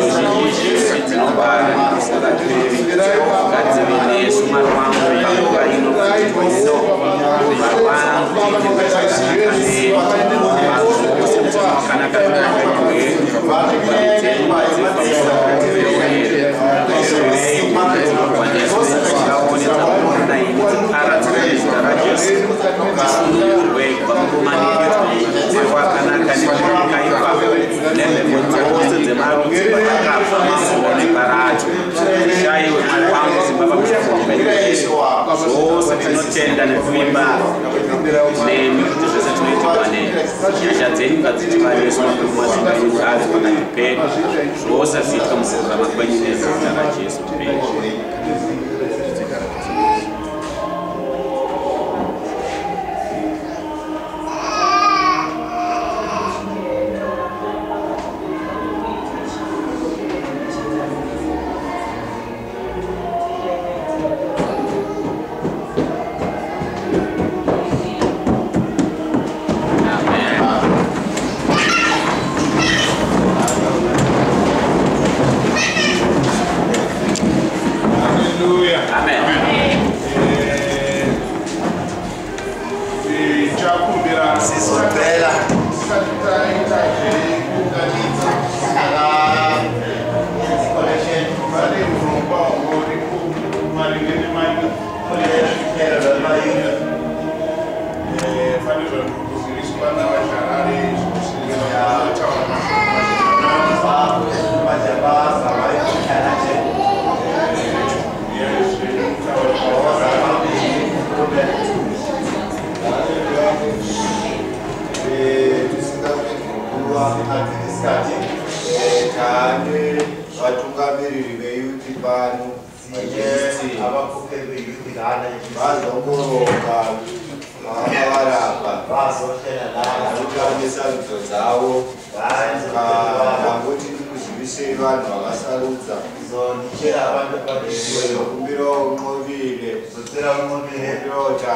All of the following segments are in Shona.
Hoje em dia, a gente não paga, a gente não paga, a gente não paga, jehovha misheudzwa tendai nekuda kwenyasha dzenyu zvizhinji zvisi dzinobara musingaperi ngadzive nesu mwari wangu zvose tinotenda nekuvimba nemi kuti zvese tinoitirwa nemi nyasha dzenyu ngadzitivaresu makuru mazvingai ngave pakati pedu. Zvose zviitwa mukururama kwenyu nezita rajesu pedu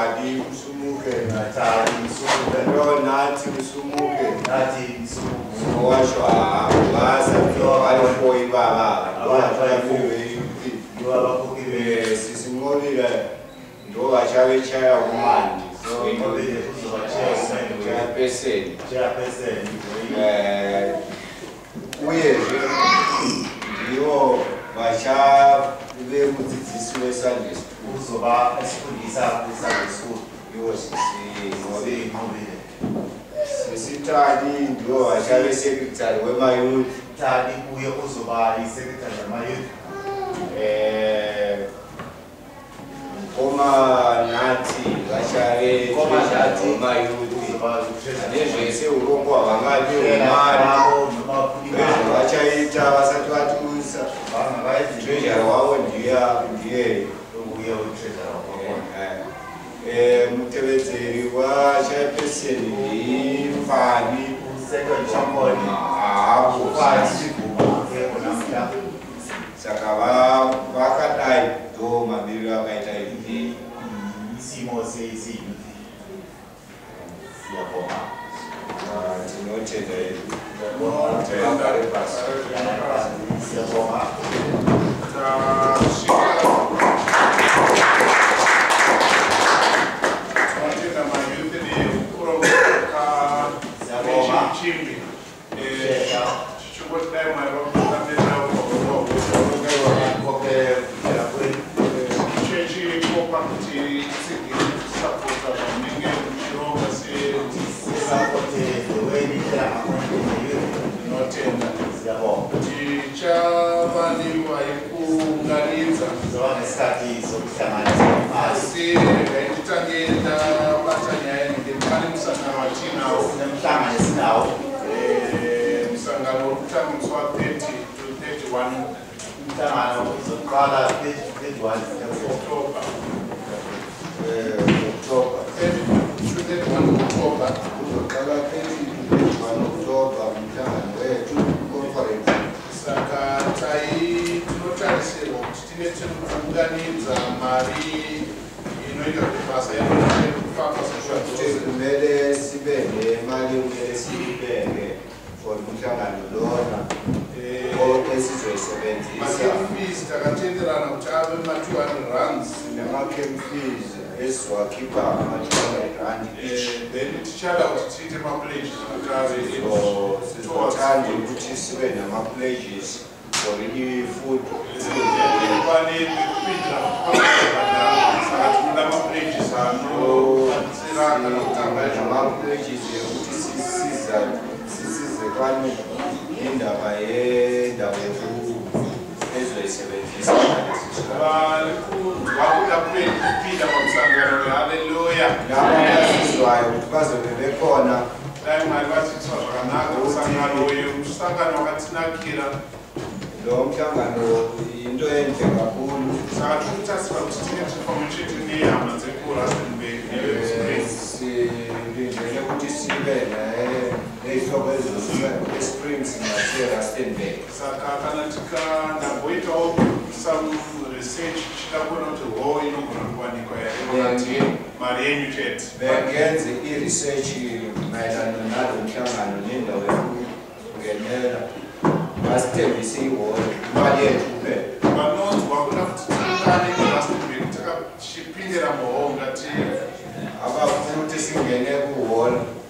kumbira tati usumuke kumbira nati usumuke washo havanokoi vava sisinqobile ndo vachave chaya umandi chapeseni uyezve ndivo vachave mudzidzisi wesunday school uzova esifundisa kusunday school ivo sisi inqobile sisitani ndivo vachave sekretary wemayuth tani kuye uzova isekretary yamayuth koma nhati vachave Koma Nhati. wemayuthi uzova treasurer. nezvese urongwa hwangati hwemari vachaita vasati vatusa treasury wavo ndiye Eh, mutevedzeri wachapeseni ndifani saka va- vakadai ndo mamiriro akaita ivi Ah, tinotenda hedu vagare pasi tinotenda mayuthi nekurongoka nezvichimbi chichingoti dai kuzova nesikhathi sokuhlanganisa imali asi nditange ndabata nyaya inenge pane musangano watinawo kunemhlangano esinawo Eh, musangano wekutangiswa 30 to 31 umhlangano uzoqala page 1 october oktoba 31 october uzoqala phi-one oktoba umhlangano wethu conference saka tai tinotarisirwa kuti tine tinounganidza mari inoita kuti basa yanofamba kuti kumele sibe nemali kumele siyibeke for umhlangano lona esizoyisebenzisa makefees takatenderana kuti ave ma200 rands nema-camp fees esizowakhipha ama-200 rand each Eh, then tichada kuti tiite mapledges kuti ave so towards sizothanda ukuthi sibe nama-pledges for i-food pane kupindira saka tinoda mapledges anobatsira kana kutamba nama-pledges ekuthi sisiza sisizekane indaba yendawo ezoyisebenzisa kuda kupinda pamusangano haleluya laba basizwayo ukuthi bazobe bekhona. Dai mwari vachiiswa zvakanaka musangano uyu musangano wakatinakira lo mhlangano into enhle kakhulu. Saka tiri kutasira kuti tine chifambo chetu nehama dzekurastenburg nevespring silindele ukuthi sibe ney'hlobo ezosuka esprings nase-rustenburg saka kana tikandamboitawo some research tichida kuona kuti ho inogona kuwanikwa here? Mari yenyu chete. bengenze i-research mayelana nalo mhlangano nendawo yokungenela basithembise ihholo imali yethu kuphela. Vanonzwa kuda kuti tiungane nerustenburg takachipindira muhonga ti abafuna ukuthi singene ihholo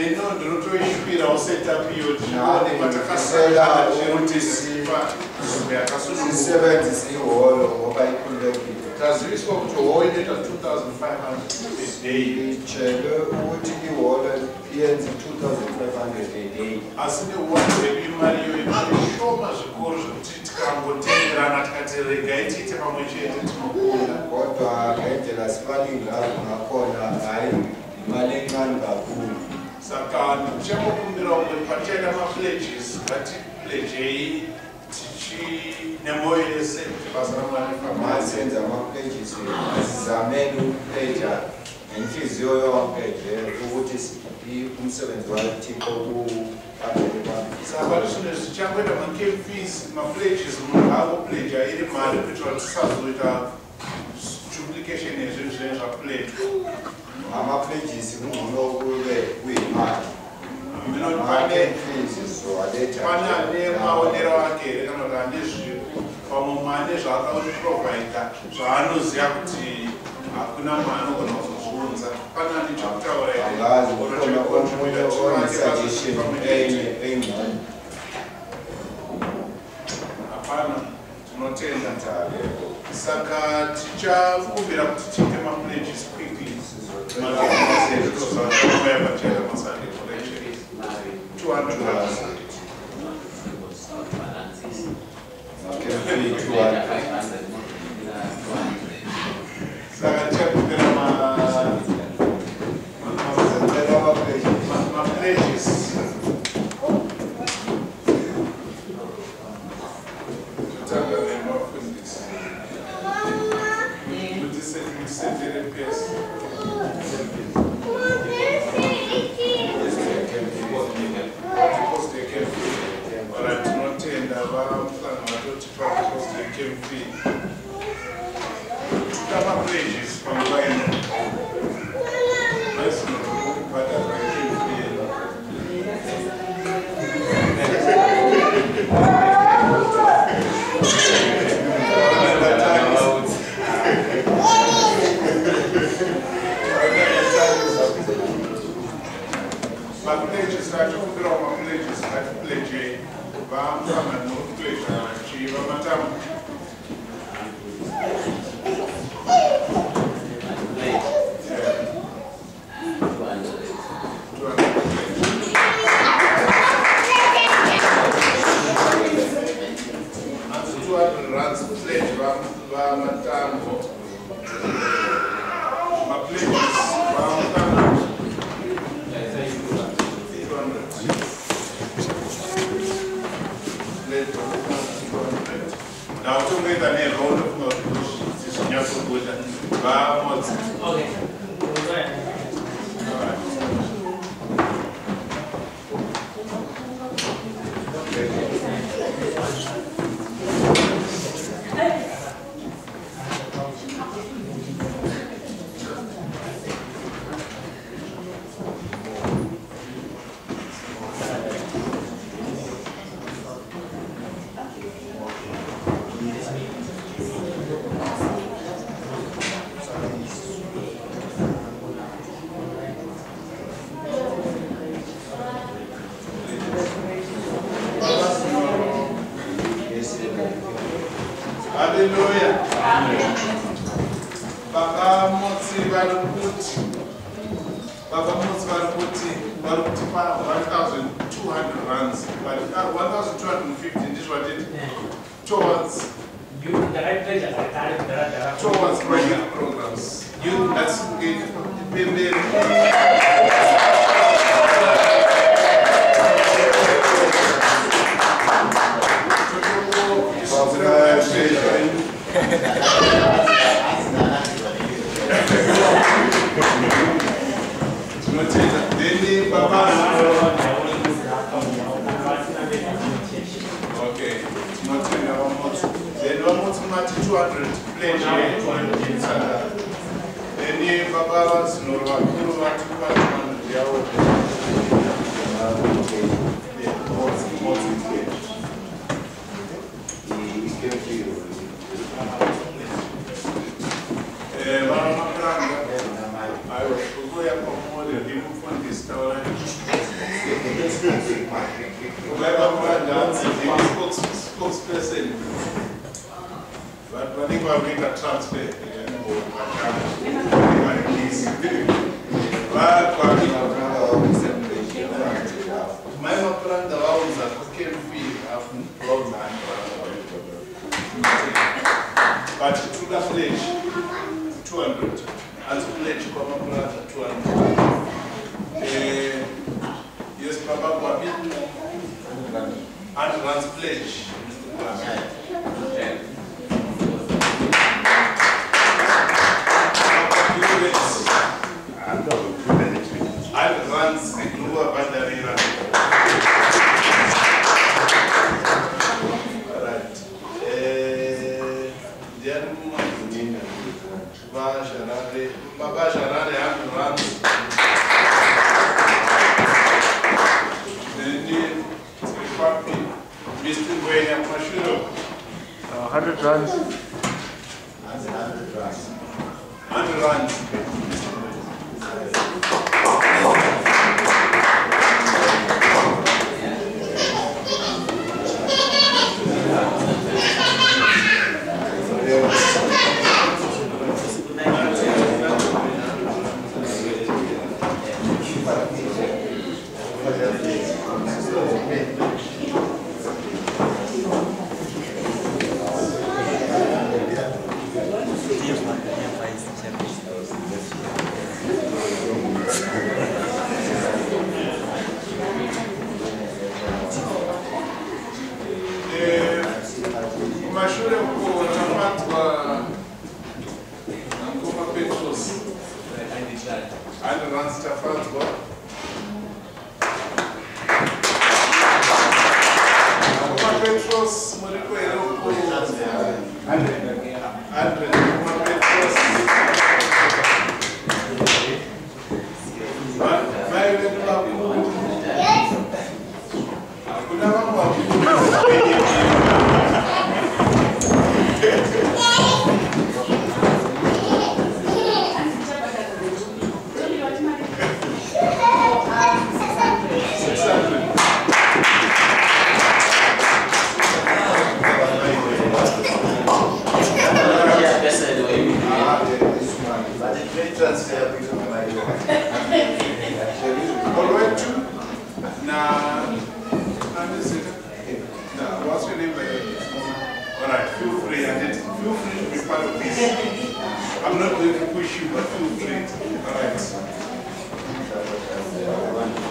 neno ndinotoishwirawo setup iyo Nani, ndifisela ukuthi si- yakasunuka sisebenzise ihholo ngoba ikhululekile taziviswa kuti ho inoita 2500 a day. Itshelwe ukuthi ihholo yenze 2500 a day. Asi neuwanzedu imari iyo inashoma zvikuru zvekuti tikangotenderana tikati regai tiite pamwe chete tinokunda. Kodwa ngendlela sibalingako ngakhona hhayi imali encane kakhulu sakana é umwe pachena mapledges ngatipledgei tichine moyo yese que é que eu amapledges azizameni ukupleja que yowapleje ukuthi umsebenzi wathixo saka zvinhu zvichangoita o que munhu akopleja iri mari kuitira que tisazoita duplication yezvinhu zvinenge zvapledwa amapledges kungono kuve minoti pane ane maonero ake here kana kuti ane pamwe mumwe ane zvaakautiprovhaida zvaanoziva kuti hakuna mumwe anogona kuzozviunza. Pane ane chokutaura hapana tinotenda. Saka tichakumbira kuti tiite mapledges quickly. Masunday collection 200 dollars saka Obrigado, towards programs that's Thank you. Then baba okay. Tinotenda vamotsi then vamotsi mati 200 pledge then baba vazinoro vakuru vatipa 200 yavo motsi pledge Eh, А его я помолю, ему фонды вставляют. Vai para fora da antes de Sports Sports person. Vai make a transfer. leite.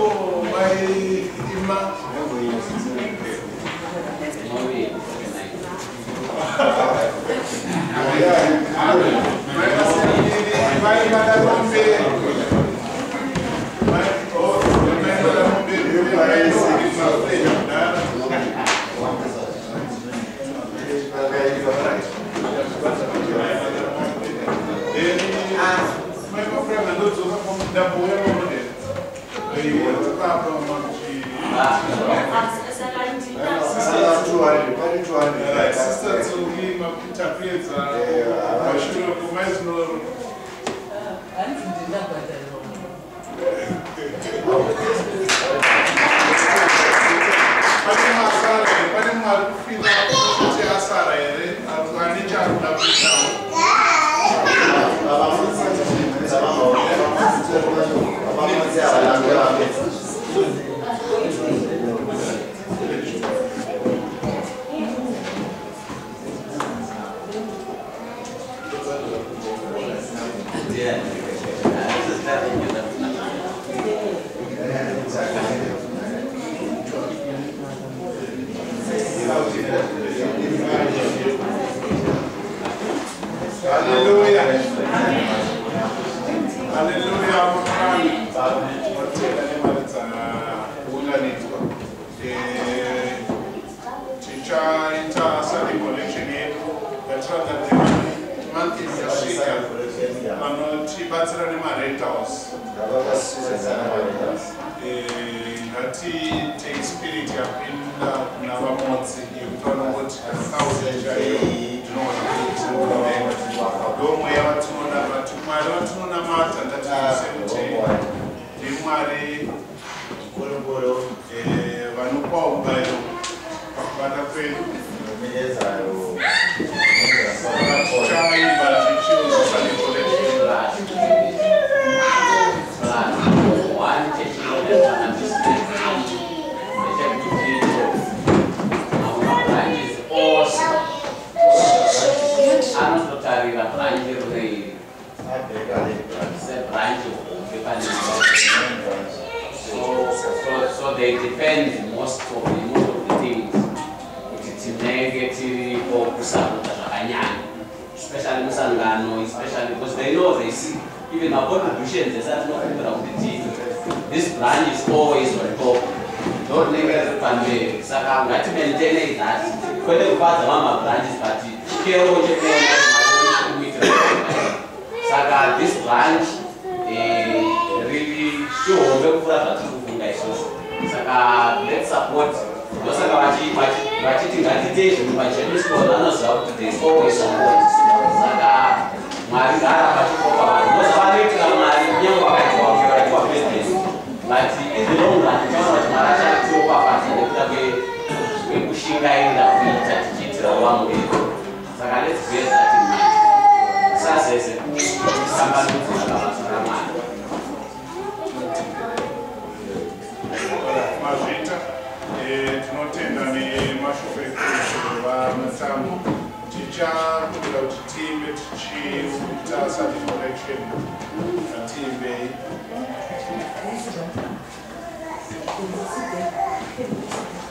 Oh, my Thank you. de bune românești. Îi urca român și... Există o limbă putea vii, mașină cu meznul... Am zis de data de român. Panem asară, panem ar fi la ce asară, la nici ar putea putea. Dar la mulți Babamla ziyaret. Musangano especially because they know they see. Even macontributions esatinokumbira kuti tiite this branch is always on top. Ndorinenge riri pamberi saka ngatimaintainei that. Kwete kupadza mamwe branches but chero chekuona saka this branch eh, riri shihombe kupfuura zvatiri kufunga isusu saka let's support ndosaka vachi- vachi- vachiti ngatiitei zvinhu pachemiscol anoziva kuti there is always support saka mwari ngaaramba chikopa vanhu. Ndosavanoitira mwari kunyange vakaitwa vakaitwa president but in the long run tichaona kuti mwari achatiropafadza nekuda kwe- kwekushingairira kuita tichiitirawo vamwe. Vedu saka let's bear that in mind sasese kusambanudzira basa ramwari mnasamo team kuti tiimbe tichiutasa connection uh, tiimbei Thank you.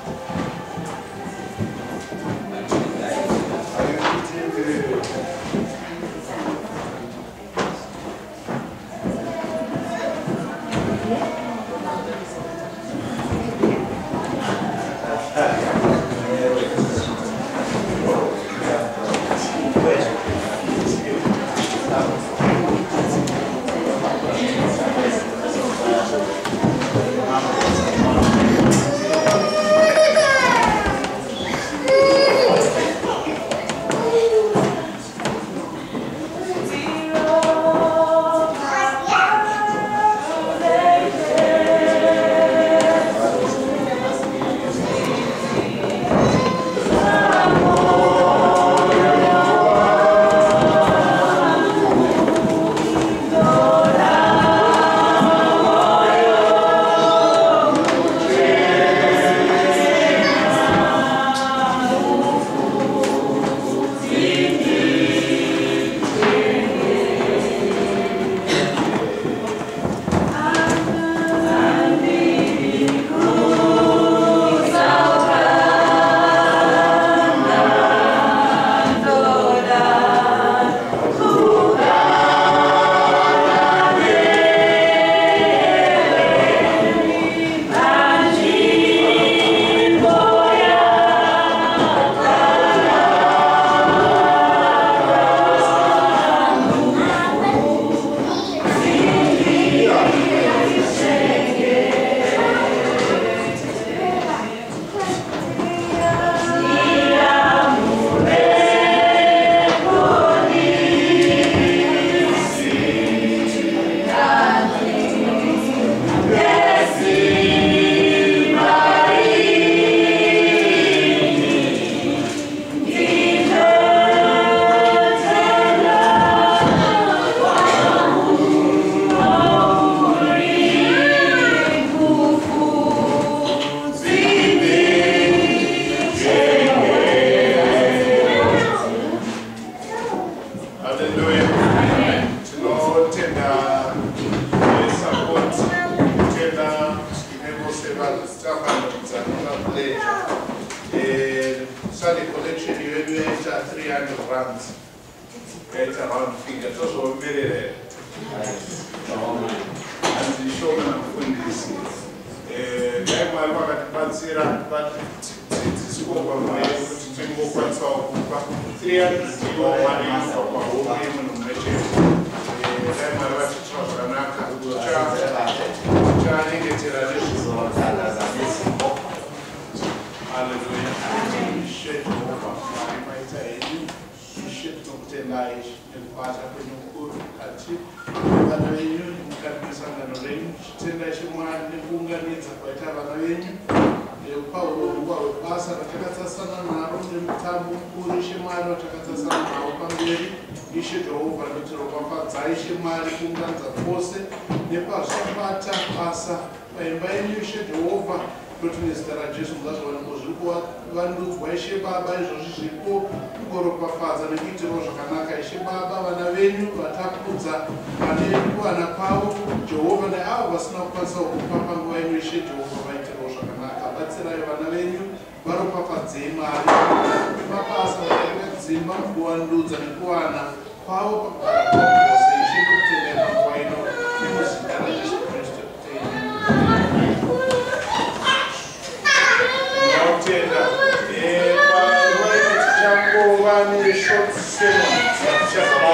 Tingokwanisawo kupa 300 iwo mwari inopa kwahombe munhu mune chete dai mwari vatiitira zvakanaka tichanyengetera nezvino Haleluya. Ishe Jehova Mwari maita henyu. Ishe tinokutendai nekubata kwenyu kukuru mukati vana venyu mukati mesangano renyu. Titendai Mwari nekuunganidza kwaita vana venyu. Nekupa urongwa hwebasa ratakatarisana naro nemutambo mukuru Ishe Mwari watakatarisana nawo pamberi. Ishe Jehova ndinotiropafadzai Ishe Mwari kuunganidza kwose nepazvabata basa. Paimba yenyu Ishe Jehova kuti nezita rajesu mungazviwanako zviri kuvandudzwa. Ishe baba izvozvi zviripo kukoropafadza nekuitirawo zvakanaka. Ishe baba vana venyu vatakudza vane kuwana kwavo. Jehovha neavo vasina kukwanisa kupa panguva yenyu ishe jehovha vaitirawo zvakanaka batsirai vana venyu varopafadzei mari mabasa vakadzimba kuvandudza nekuwana kwavo pakugara kwavo kwose ishe ndokutendai panguva ino nemuzita rajesu kristu amen tinotenda panguva ino tichangova neshort tobva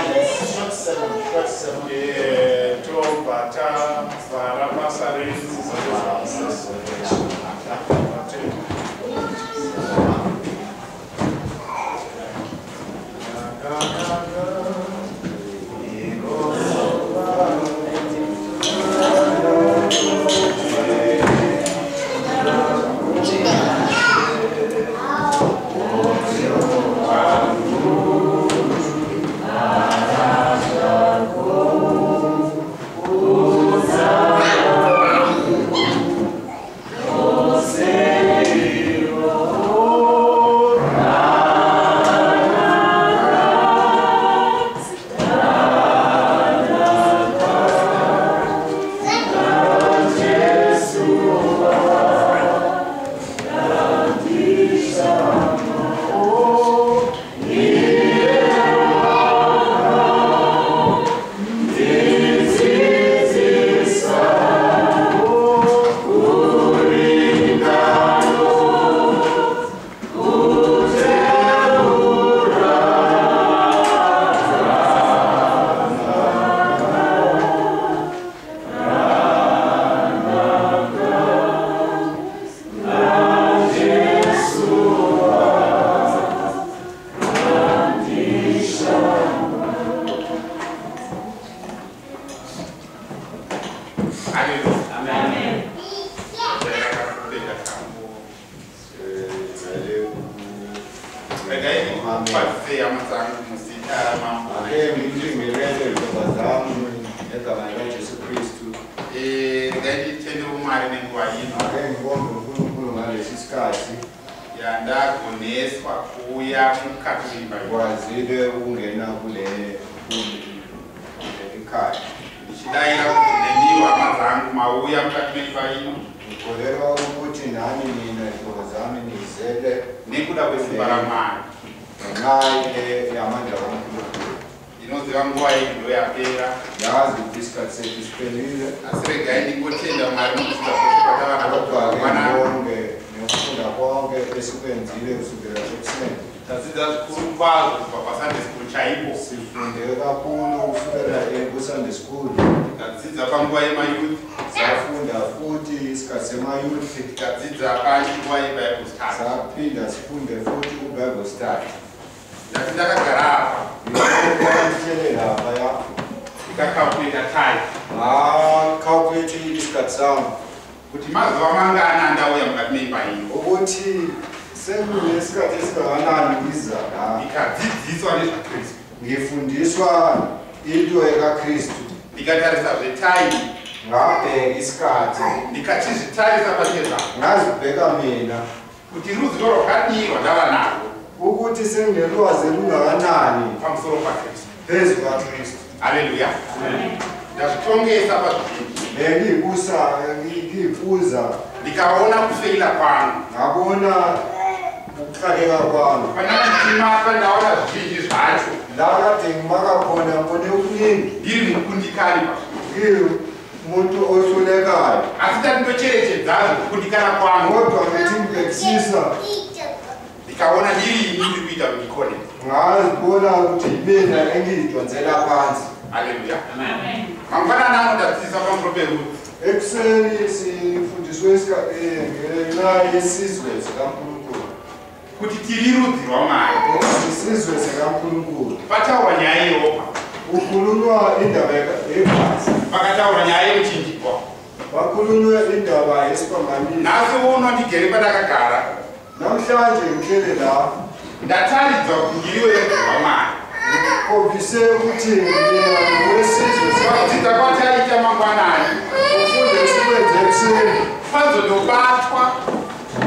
ndati ndakagara apa ndihlele laphaya ndikakalkuleta time ngakhalkulethi isikhathi sami kuti mazuva mangana ndauya mukati meimba ino ukuthi sekunesikhathi esingakanani ngiza la ndikadzidziswa nezvakristu. Ngifundiswa into ekakristu ndikatarisa zvetime ngabheka isikhathi ndikachizvitarisa pachezvavo ngazibheka mina kuti ruzivo rwakadii rwandava narwo ukuthi senginelwazi elungakanani pamusoro pakristu phezu kwakristu haleluya ndazvitongesa pazvizhinji bengiyibusa ngiyibuza ndikaona kufeila kwangu ngabona ukuxakeka kwami pandakachimapa ndaona ndakati makakhona mbone kuningi ndiri mukundikani pa ngiri muntu ohlulekayo asi tatinocherechedzazvo kukundikana kwangu kodwa ngitimbekusisa ndikaona ndiri ini ndiri kuita kundikone ngazibona ukuthi yimina engiyidyondzela phansi. Ano ndadzidzisa pamusoro perudzi ekuseni sifundiswe eh, ngenxa yesizwe sikankulunkulu. Kuti tiri rudzi rwamwari isizwe sikankulunkulu. Pataurwa nyaya yeropa kukhulunywa indaba yegazi pakataurwa nyaya yemuchinjikwa kwakhulunywe indaba yesiphambanisi nhasi uno ndigere pandakagara namhlanje ngihlele la. Ndiriwe rudzi rwamwari kombise ukuthi mina wesizwe pakudzidza kwataita mangwanani ufunde sikwenze ekuseni. Panzotobatwa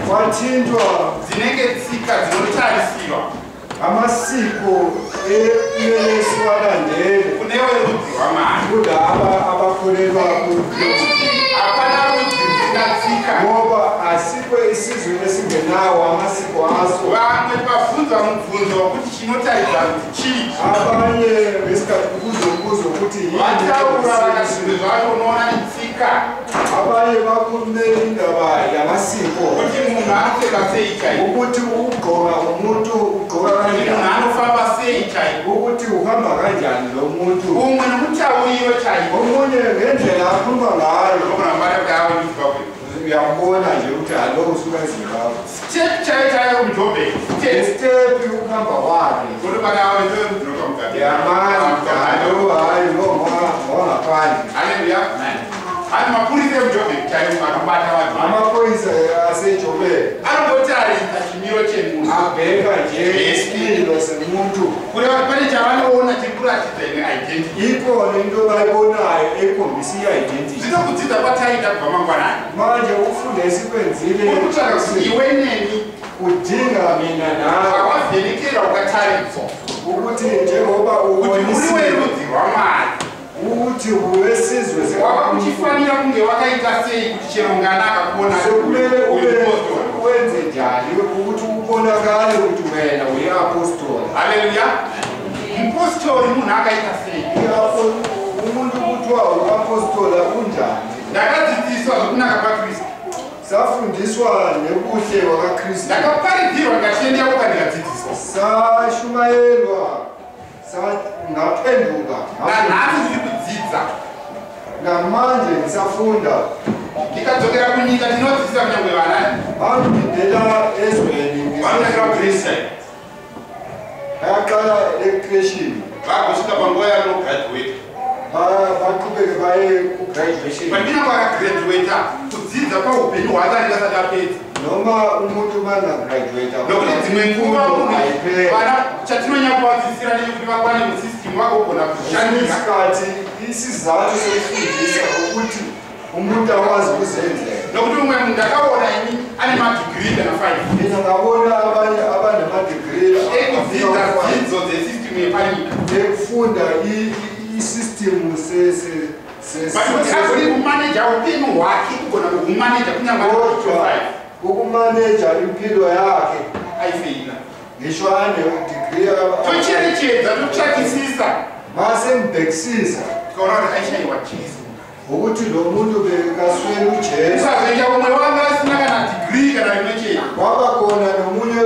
kwathintwa dzinenge tsika dzinotarisirwa amasiko ekumele siwalandele kunewe rudzi rwamwari kulaba abakholelwa kukristu hapana rudzi rusina tsika ngoba asikho isizwe esingenawo amasiko aso. Vamwe pabvunzwa mubvunzo wokuti chinotaridza kuti chii? Abanye besikhathi kubuzo ukuthi yini? Vataura vakazvimwe zvacho unoona ni tsika abanye bakhulume indaba yamasiko. Kuti munhu anopfeka sei chaiko ukuthi ukugqoka umuntu ugqoka kuti munhu kanjani anofamba sei chaiko ukuthi uhamba kanjani lo muntu umwe nomutauriro chaiko omunye ngendlela akhuluma ngayo uyambona nje ukuthi alo usuka ezimbabwe step chaiyo chaiyo mudhobheni step estepi ukuhamba kwakhe kuti pana ave ndoemudzinoka yamani alo hayi ngongaphandle haleluya ani mapurisa emudhobheni chaiwo anobata vanhu amaphoyisa asejobeni abheka nje isimilo semuntu pane chavanoona chiri kuratidza ine identity. Ikhona into bayibonayo ekhombisa i-identity zvinokudzidza kwataita kubva mangwanani. Manje ukufunda esikwenzile urikutsvaga kuti iwe neni? kudinga mina nawe awavhenekerwa ukataridzwa ukuthi njengoba ubonisiwe werudzi rwamwari ukuthi uwesizwe wava uchifanira kunge wakaita sei kuti chero ngana akakuona sekumele ube wenze njani ukuthi ubonakale ukuthi wena uyi-apostoli munhu akaita sei I-apo- umuntu kuthiwa u-apostola unjani ndakadzidziswa zvokunaka kwakristu safundiswa nebuhle wakakristu ndakaparidzirwa ndikatiendeyauka ndikadzidziswa sashumayelwa ngaphenduka. Nanhasi ndiri kudzidza namanje ngisafunda ndikadzokera kunyika tinodzidzisa kunyange vana bangibhidela ezweni vanonakira kugresa bayaqala ekreshini vagosvika panguva yavanograduata baqhubeke baye ku-graduation. Pandinyange akagraduata kudzidza paupenyu hwake andingasati apedza noma umuntu mangagraduata nokuti dzimwe nguva vana chatinonyanya kuvadzidzisira ndechekuti vakwane musystem vagogona kushandisa? Isikhathi isizathu sokufundisa ukuthi umuntu akwazi ukuzenzela. Nokuti umwe munhu ndakaona ini ane madigiri kana 5 mina ngabona abanye abanamadigrii ekudzidza dzidzo dzesystem yepanyika ekufunda isystem but kuti agone kumaneja upenyu hwake kugona kuhumaneja kunyange ukumaneja impilo yakhe aifeila ngisho anedigrii tocherechedza totsvakisisa masembhekisisa tikaona kuti aishayiwa jesu ukuthi lo muntu bekasweli ujesu. Usazoita umwe wanga asina kana digiri kana rimwe chete kwabakhona nomunye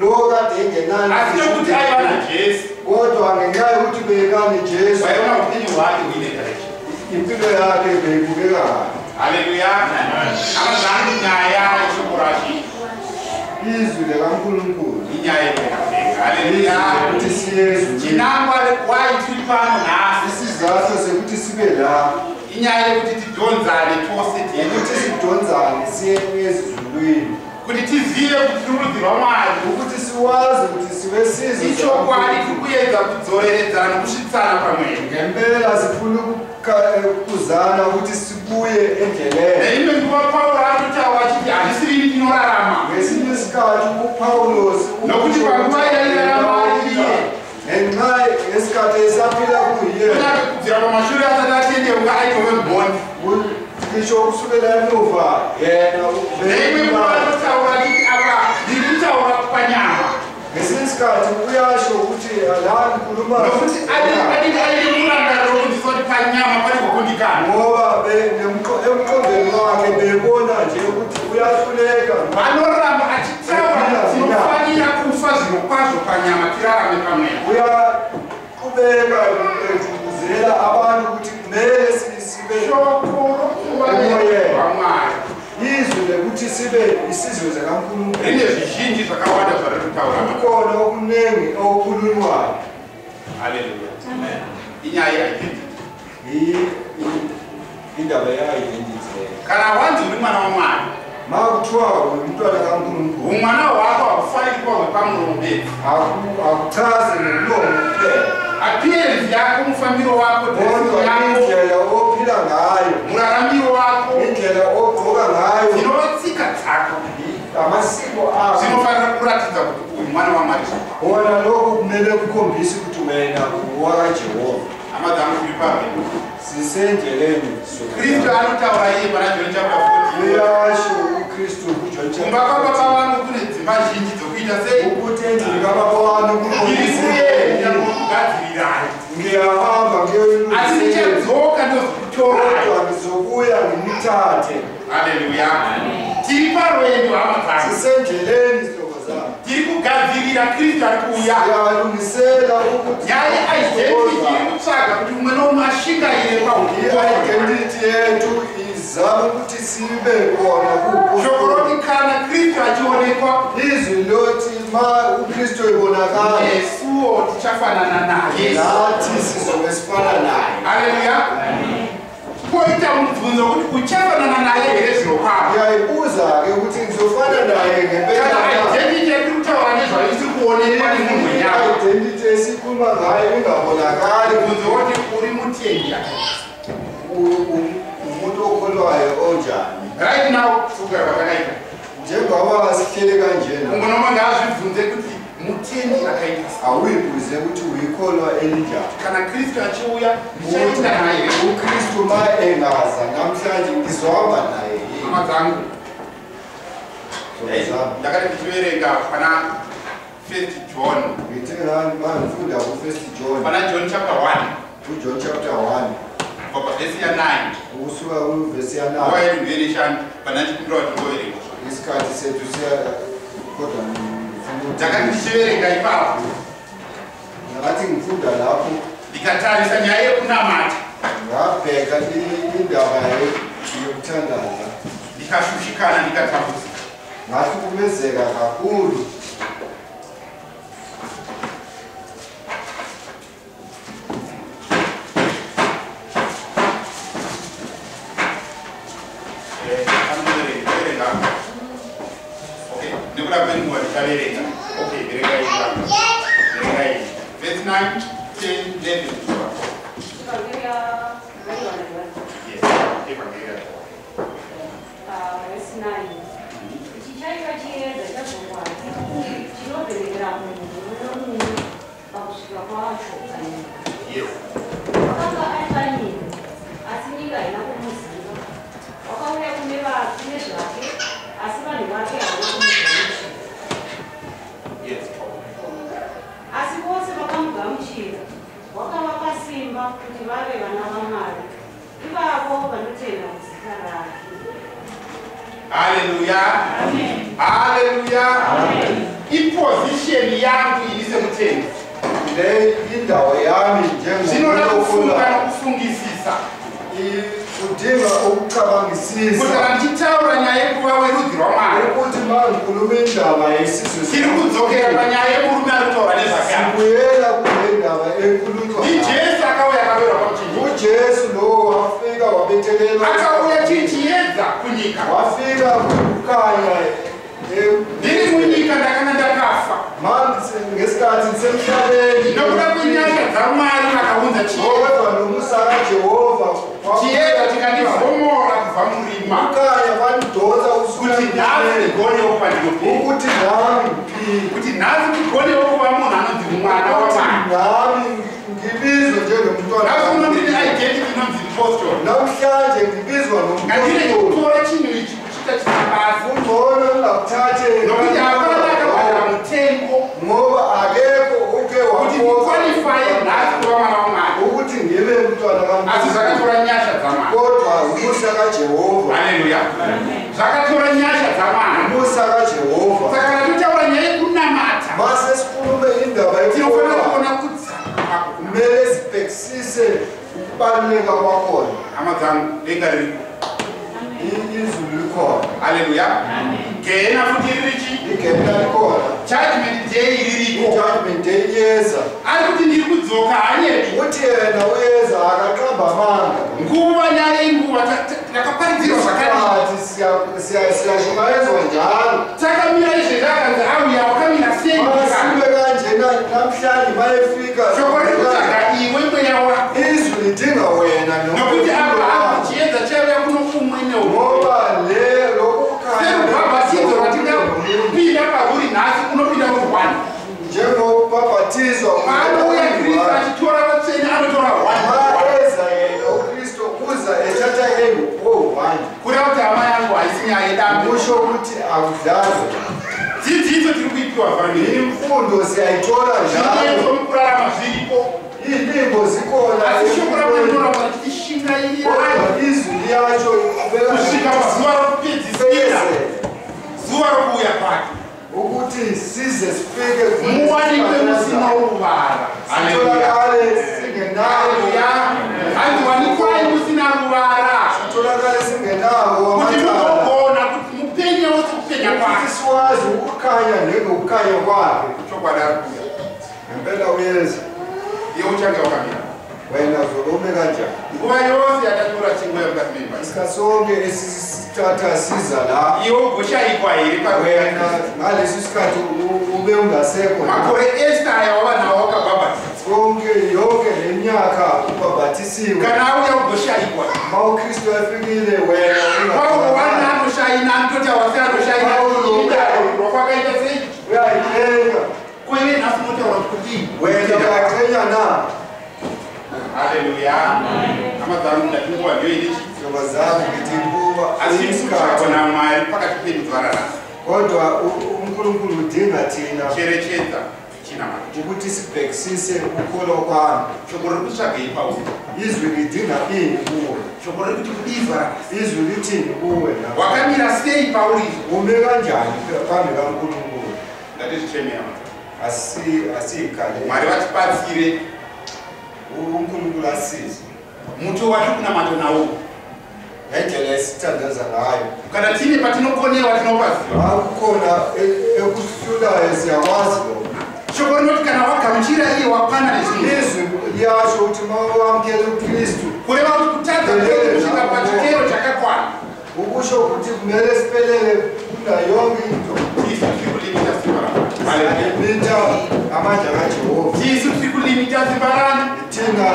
lo kade engenani asi nokuti aiva najesu kodwa ngenxa yokuthi bekani jesu waiona upenyu direction impilo yakhe beyibukeka kahle haleluya amazangu nyaya yeshoko rashi izwi likankulunkulu. Inyaya yekuendakudenga haleluya ukuthi siyezwi. Chinangwa wai tiri pano nhasi isizathu sekuthi sibe la. Inyaya yekuti tidhonzane tose ukuthi tiende sidonzane siye ezizulwini kuti tizive kuti tiri rudzi rwamwari ukuthi siwazi ukuthi sibe sizwe ichokwadi tiri kuedza kudzoreredzana nokusvitsana pamwepo ngempela sifuna ukuzana ukuthi sibuye endleleni. Neimwe nguva pauro anotaura achiti handisiri ndinorarama ngesinye isikhathi upawulosi nokuti panguva yairarama iye ngenxa ngesikhathi esaphila kuye. Kubvira pamashure asati atendeuka aitove mubhondi ngisho ukusukela emuva yena neimwe nguva anotaura achiti apa ndiri kutaura panyama ngesinye isikhathi uyasho ukuthi la ngikhuluma nokuthi adinge aile kulangariro lokuthi sothi panyama pane kukundikana. Ngoba emqondweni wakhe bebona nje ukuthi uyahluleka. Anoramba achitaura tinofanira kufa zvino kwazvo panyama tirarame pamwepo uyaqhubeka egqugquzela abantu ukuthi kumele si- sibe rokuva vamwari izwi lekuthi sibe isizwe zikankulunkulu rine zvizhinji zvakawanda zvari kutaura. Kukhona okuningi okukhulunywayo haleluya inyaya yeidentity I- i- indaba ye-identity leyo kana wanzi uri mwana wamwari ma kuthiwa ngumntwana kankulunkulu. umwana hwako hakufaniri kuva hwepamuromo bedzi aku- akuchazi ngomlomo kuphela. Appearance yako mufambiro wako kodwa indlela ophila ngayo. muraramiro wako indlela ogqoka ngayo. Dzinova tsika dzako amasiko akho dzinofanira kuratidza kuti uyu mwana wamwari wona lokhu kumele kukhombise ukuthi wena wakajehova hama dzangu tiri pave sisendleleni kristu anotaura iye pana john chapter 14 uyasho ukristu kujohn kumba kwababa vangu kune dzimba zhinji dzokuita sei? Ukuthi endlini kababa wami ndiri kuenda kugadzirirai ngiyahamba asi ndichadzoka ndozokutorai kodwa ngizobuya ngimthathe. Haleluya tiri parwendo hama dzangu. Sisendleleni tiri kugadzirira kristu ari kuuya. Nyaya identity iri kutsvaga kuti umwe noumwe ashingaire pauhuu i-identity yethu izama ukuthi sibe khona shoko roti kana kristu achionekwa izwi loti ma ukristu ibonakala nesuwo tichafanana naye. Nathi sizobe sifana naye. Haleluya koita mubvunzo kuti uchafanana naye here zvino kwavo ndiyayibuza-ke ukuthi ngizofana naye ngempela identity yatiri kutaura nezvayo isiri kuonekwa nemunhu wenyama i-identity esikhuluma ngayo ingabonakali mubvunzo woti uri u- umuntu okholwayo onjani? Right now kusukira kwatakaita njengoba sihlele kanjena umwe nomwe ngaazvibvunze kuti mutendi akaita sei? awuyibuze ukuthi uyikholwa elinjani kana kristu achiuya ndichaenda naye. ukristu ma engaza namhlanje ngizohamba naye. Hama dzangu. Ndakati ndichiverenga pana first john. Ngithe ngifunda ku-first john. Pana john chapter 1 kujohn chapter 1 kubva pavhesi ya 9 ukusuka kuvesi nguva yanaa yedu ndeireshani pana ndichipindura kuti ngoverenga isikhathi sethu siya kodwa ndakati ndichiverenga ipapo. Ngakathi ngifunda lapho. Ndikatarisa nyaya yekunamata. Ngabheka indaba yokuthandaza ndikashushikana ndikatambudzika. Ngahlukumezeka kakhulu 9 10 11 kusvika 4 yes. evangelia chichaitwa chiedza chazvokwadi chinovhenekera munhu nomunhu pakusvika kwacho panyika yes wakanga ari panyika asi nyika haina kumuziva wakauya kune vakume zvake asi vanhu vake havana kuti vave vana vamwari ivavo vanotenda kuzita rake. Haleluya haleluya ipozisheni yangu ini semutendi le indawo yami zvinoda kufunga nokufungisisa kudinga ukucabangisisa kuti ndichitaura nyaya yekuva werudzi rwamwari ukuthi ma ngikhuluma indaba yesizwe tiri kudzokera panyaya yemurume ari kutaura nezvake sibuyela kule ndaba enkulunkwa ijesu ujesu lo wafika wabetelela akauya chiri chiedza kunyika? Wafika kukanya ndiri munyika ndakanga ndakafa. Ngesikhathi ndisemhlabeni nokuda kwenyasha dzamwari vakaunza chiedza kodwa nomusa kaJehova chiedza tikandivhomora kubva murima? Ukanya vanidonza kuti nhasi ndigonewo pandinopinda ukuthi nami ngiphile kuti nhasi ndigonewo kuva munhu anonzi mwana wamwari nami ngibizwa njengomntwana lafuna ndini identity nomzi impostor namhlanje ngibizwa ngomntwana ngikhola chini ichita chisabasi ungcono ungakuthathe nokuthi akalaka wala mthenko ngoba akekho uke waqualify nathi kwamana umali ukuthi ngibe umntwana kaMntu asizakathola nyasha zamana kodwa umusa kaJehova. Haleluya zakathola nyasha zamana umusa kaJehova. Sakana tuta ukubaluleka kwakhona. Amathango lingari inzulu ikhona haleluya ngena futhi iriji igenda likhona judgment day ririko i-judgment day iyeza. Ari kuti ndiri kudzoka hanyepi uthi yena uyeza akaqamba amanga nguva nyaya yenguva takaparidzirwa zvakadii siyashumayezwa njalo. Takamira izvezvi akanzi auya wakamira sei? Masibe kanjena namhlanje mayefika. Shoko rikutsvaga iwe mweya wako. Izwi lidinga wena nokuti apa nokuti apa chiedza chaiva kuno umwe neumwe ngoba le lokukhanya serubhabhatidzo rwatingapinda parwuri nhasi unopinda murwani njengobhabhatizwa paanouya kristu achitora vatsvene anotora maeza yena ukristu uza ethatha engu-one kureva kuti hama yangu haisi nyaya yedambe kusho ukuthi akudlazwe dzidziso tiri kuipiwa famili imfundo siyayithola njalo kanjani nguva yose yatatora chinguya mukati memba isikhathi sonke esisithatha siza la iwe ugoshayikwa here wena pa ngalesi sikhathi ube ungasekho makore esta aya wava nawo wakabhabhatisa konke yonke le minyaka ubhabhathisiwe. Kana auya ugoshayikwa ma ukristu efikile wena paulo ungakhona. wana anoshaina anototi awasi anoshaina kwakaita sei? Uyayithenga. Kuive nhasi unotaura kuti wena uyathenya na haleluya hama dzangu ndatinguva ndiyo inichi ntomba zami ngithi kuba asi kutsvakwa namwari pakati rarasi kodwa u- unkulunkulu udinga thina. Cherechedza chinamata ukuthi sibhekisise ukukholwa kwami shoko riri kutsvagei paulo izwi lidinga ini kuwe. Shoko riri kuti rarasi izwi lithini kuwe. Wakamira sei pauri ume kanjani phambi kankulunkulu? Ngatizvichemera Asi- asiyikhale mwari vatipatsire unkulunkulu asize muto watiri kunamata nawo ngendlela esithandaza ngayo. Kana tine patinokonewa tinopaziva akukhona e- ekuhlulayo siyakwazi lo. Shoko rinoti kana wagamuchira iye wapana nezvinhu. Izwi liyasho ukuthi ma wamkele ukristu. Kureva kuti kutadza kusvika pachikero chakakwana. Ukusho ukuthi kumele sipelele kuna yonke into sayimita amandla kaJehova. Isu tiri kulimita simba rano thina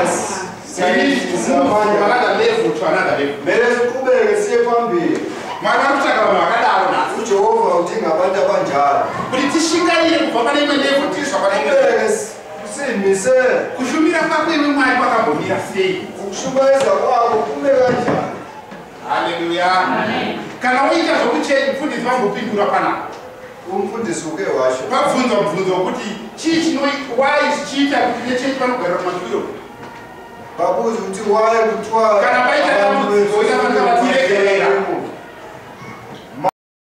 siyayisa amandla another level to another level. Kumele siqhubeke siye phambili. Vanhu vakadaro nhasi uJehova udinga abantu abanjalo. Kuti tishingaire kubva pane imwe level level. Qhubeke siyimisele kushumira kwako imwe mwari kwakambomira sei ukushumayeza kwako kume kanjani? Haleluya kana woita zvokuchechi mufundisi vambopindura panapa umfundisi uke washo. Vabvunzwa mubvunzo wokuti chii chinowai zvichiita kuti nechechi vanogarira mumature babuza ukuthi waye kuthiwa kana paita dambudziko ita vanhu befike vatiregerera